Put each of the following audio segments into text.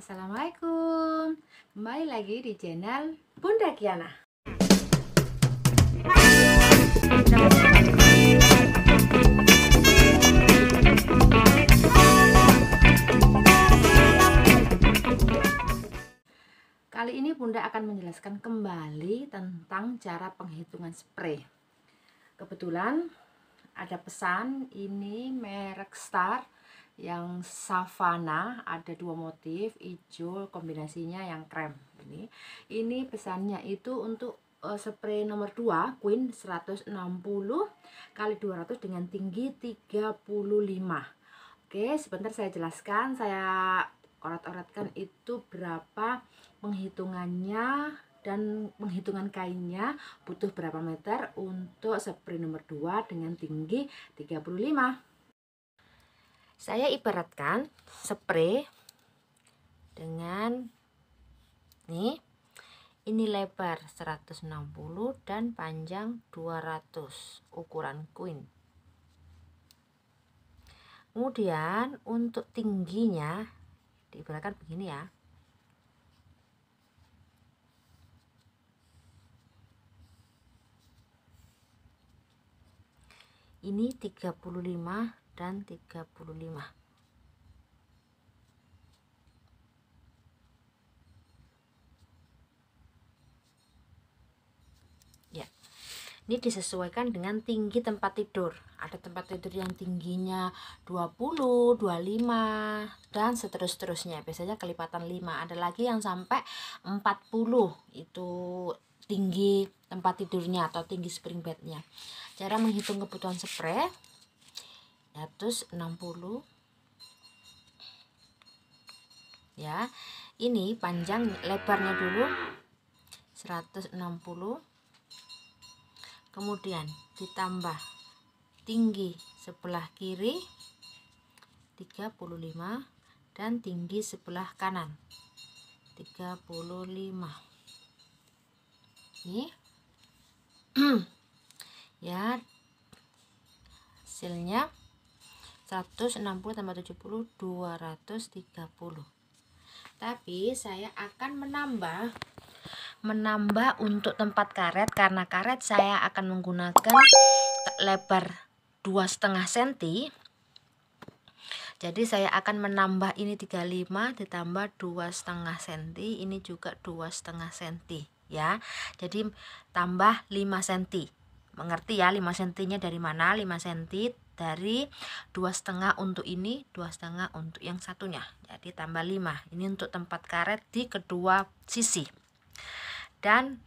Assalamualaikum. Kembali lagi di channel Bunda Kiana. Kali ini Bunda akan menjelaskan kembali tentang cara penghitungan spray. Kebetulan ada pesan ini merek Star yang savana ada dua motif hijau kombinasinya yang krem. Ini ini pesannya itu untuk uh, spray nomor 2 Queen 160 kali 200 dengan tinggi 35 oke sebentar saya jelaskan saya orat-oratkan itu berapa penghitungannya dan penghitungan kainnya. Butuh berapa meter untuk spray nomor 2 dengan tinggi 35 saya ibaratkan spray dengan nih ini lebar 160 dan panjang 200 ukuran queen kemudian untuk tingginya diibaratkan begini ya. Ini 35 dan 35 ya. Ini disesuaikan dengan tinggi tempat tidur. Ada tempat tidur yang tingginya 20 25 dan seterus-terusnya. Biasanya kelipatan 5 ada lagi yang sampai 40 itu tinggi tempat tidurnya atau tinggi spring bednya. Cara menghitung kebutuhan spray 160 ya ini panjang lebarnya dulu 160 kemudian ditambah tinggi sebelah kiri 35 dan tinggi sebelah kanan 35 ini. Ya hasilnya 160 tambah 70 230 tapi saya akan menambah menambah untuk tempat karet karena karet saya akan menggunakan lebar 2,5 cm jadi saya akan menambah ini 35 ditambah 2,5 cm ini juga 2,5 cm ya. Jadi tambah 5 cm mengerti ya 5 cm nya dari mana? 5 cm dari dua setengah untuk ini dua setengah untuk yang satunya. Jadi tambah 5 ini untuk tempat karet di kedua sisi. Dan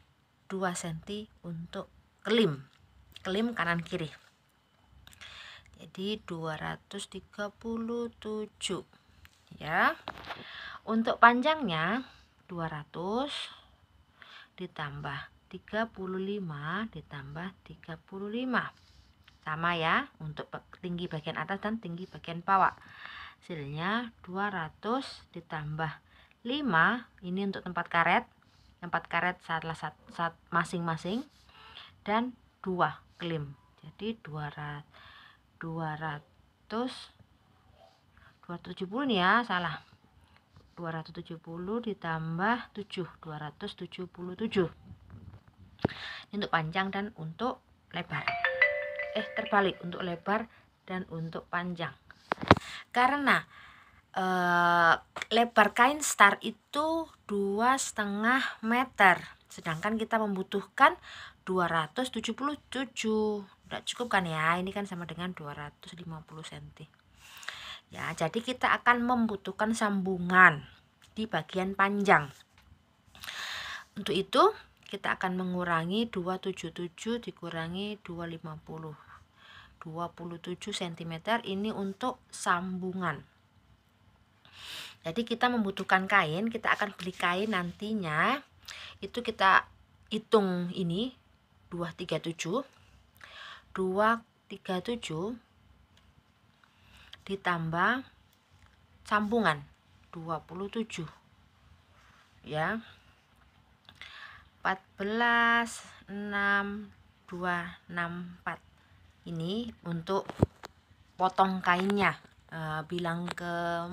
2 cm untuk kelim. Kelim kanan kiri. Jadi 237 ya. Untuk panjangnya 200 ditambah 35 ditambah 35 sama ya untuk tinggi bagian atas dan tinggi bagian bawah. Hasilnya 200 ditambah 5 ini untuk tempat karet. Tempat karet salah saat masing-masing. Dan 2 klim. Jadi 200 200 270 nih ya salah. 270 ditambah 7 277 ini untuk panjang dan untuk lebar eh terbalik untuk lebar dan untuk panjang. Karena eh, lebar kain star itu dua setengah meter sedangkan kita membutuhkan 277 tidak cukup kan ya? Ini kan sama dengan 250 cm ya jadi kita akan membutuhkan sambungan di bagian panjang. Untuk itu kita akan mengurangi 277 dikurangi 250 27 cm ini untuk sambungan. Jadi kita membutuhkan kain kita akan beli kain nantinya. Itu kita hitung ini 237 237 ditambah sambungan 27 ya 14 6 2 6 4 ini untuk potong kainnya. E, bilang ke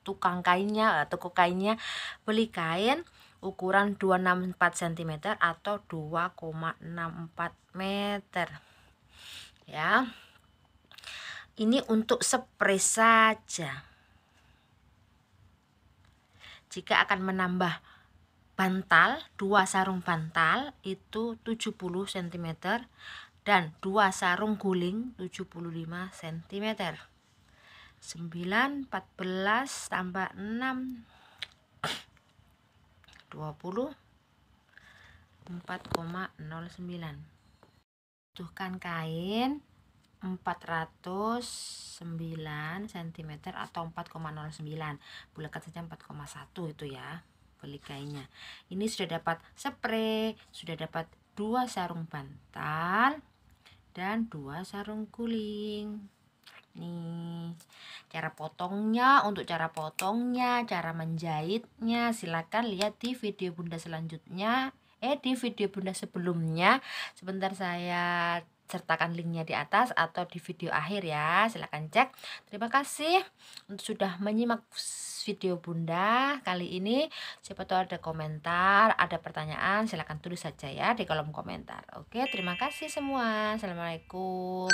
tukang kainnya toko kainnya beli kain ukuran 264 cm atau 2,64 meter. Ya. Ini untuk spray saja. Jika akan menambah bantal dua sarung bantal itu 70 cm dan dua sarung guling 75 cm 9 14 tambah 6 20 4,09 butuhkan kain 409 cm atau 4,09 bulatkan saja 4,1 itu ya beli kainnya ini sudah dapat spray sudah dapat dua sarung bantal dan dua sarung guling. Nih cara potongnya untuk cara potongnya cara menjahitnya silahkan lihat di video bunda selanjutnya. Eh di video bunda sebelumnya. Sebentar saya sertakan linknya di atas atau di video akhir ya. Silahkan cek. Terima kasih untuk sudah menyimak video bunda. Kali ini siapa tahu ada komentar ada pertanyaan silahkan tulis saja ya di kolom komentar. Oke terima kasih semua. Assalamualaikum